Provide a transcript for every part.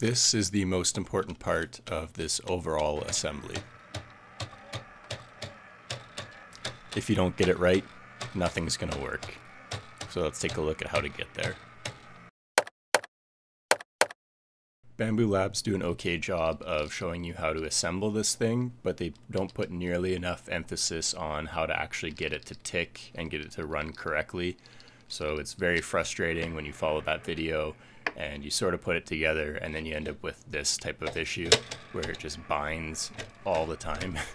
This is the most important part of this overall assembly. If you don't get it right, nothing's going to work. So let's take a look at how to get there. Bambu Labs do an okay job of showing you how to assemble this thing, but they don't put nearly enough emphasis on how to actually get it to tick and get it to run correctly. So it's very frustrating when you follow that video and you sort of put it together and then you end up with this type of issue where it just binds all the time.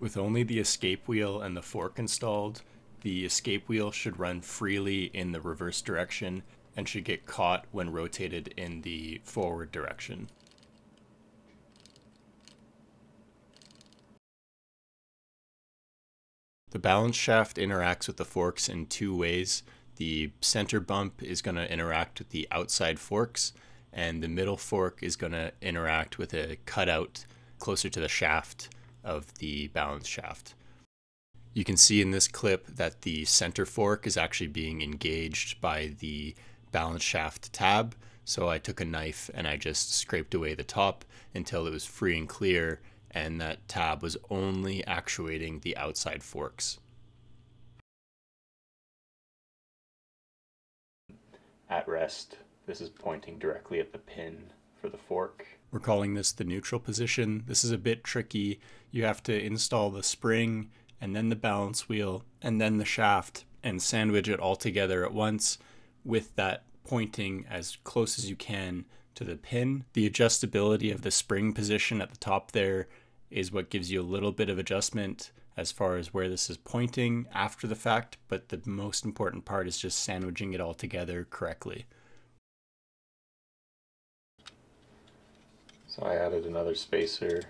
with only the escape wheel and the fork installed, the escape wheel should run freely in the reverse direction and should get caught when rotated in the forward direction. The balance shaft interacts with the forks in two ways. The center bump is going to interact with the outside forks, and the middle fork is going to interact with a cutout closer to the shaft of the balance shaft. You can see in this clip that the center fork is actually being engaged by the balance shaft tab. So I took a knife and I just scraped away the top until it was free and clear and that tab was only actuating the outside forks. At rest, this is pointing directly at the pin for the fork. We're calling this the neutral position. This is a bit tricky. You have to install the spring and then the balance wheel and then the shaft and sandwich it all together at once with that pointing as close as you can to the pin. The adjustability of the spring position at the top there is what gives you a little bit of adjustment as far as where this is pointing after the fact, but the most important part is just sandwiching it all together correctly. So I added another spacer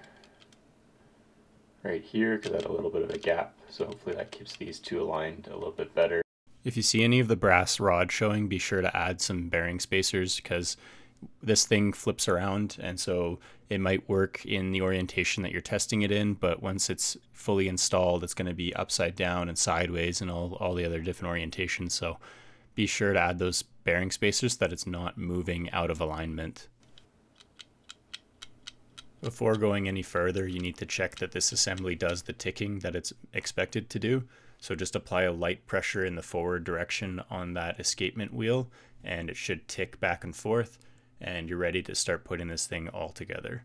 right here because I had a little bit of a gap, so hopefully that keeps these two aligned a little bit better. If you see any of the brass rod showing, be sure to add some bearing spacers because this thing flips around and so it might work in the orientation that you're testing it in, but once it's fully installed, it's going to be upside down and sideways and all, all the other different orientations. So be sure to add those bearing spacers so that it's not moving out of alignment. Before going any further, you need to check that this assembly does the ticking that it's expected to do. So just apply a light pressure in the forward direction on that escapement wheel and it should tick back and forth and you're ready to start putting this thing all together.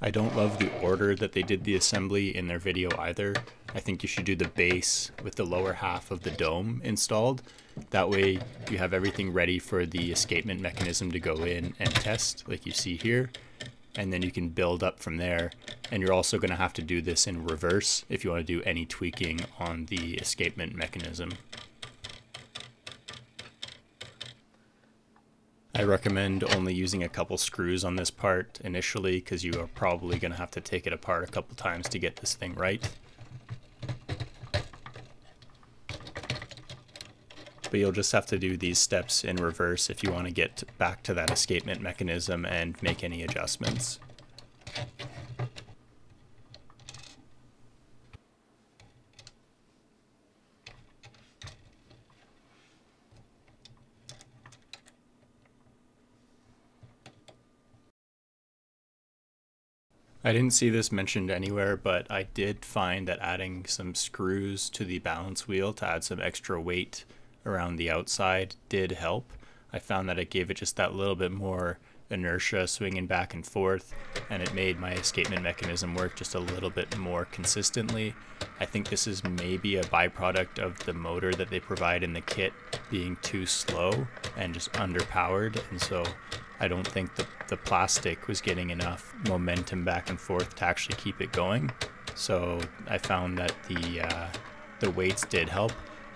I don't love the order that they did the assembly in their video either. I think you should do the base with the lower half of the dome installed. That way you have everything ready for the escapement mechanism to go in and test like you see here and then you can build up from there. And you're also going to have to do this in reverse if you want to do any tweaking on the escapement mechanism. I recommend only using a couple screws on this part initially because you are probably going to have to take it apart a couple times to get this thing right. but you'll just have to do these steps in reverse if you want to get back to that escapement mechanism and make any adjustments. I didn't see this mentioned anywhere, but I did find that adding some screws to the balance wheel to add some extra weight around the outside did help. I found that it gave it just that little bit more inertia swinging back and forth and it made my escapement mechanism work just a little bit more consistently. I think this is maybe a byproduct of the motor that they provide in the kit being too slow and just underpowered and so I don't think the, the plastic was getting enough momentum back and forth to actually keep it going. So I found that the uh, the weights did help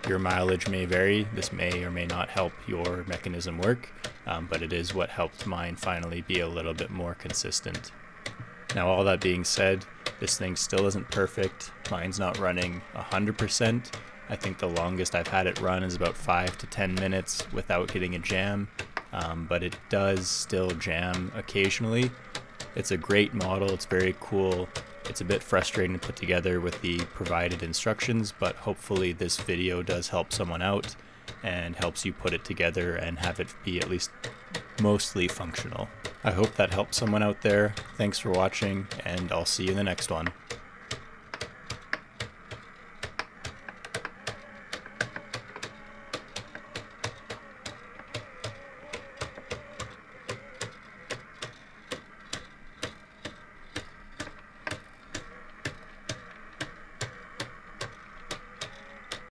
your mileage may vary. This may or may not help your mechanism work, um, but it is what helped mine finally be a little bit more consistent. Now, all that being said, this thing still isn't perfect. Mine's not running 100%. I think the longest I've had it run is about 5 to 10 minutes without getting a jam, um, but it does still jam occasionally. It's a great model, it's very cool. It's a bit frustrating to put together with the provided instructions, but hopefully this video does help someone out. and helps you put it together and have it be at least mostly functional. I hope that helps someone out there. Thanks for watching, and I'll see you in the next one.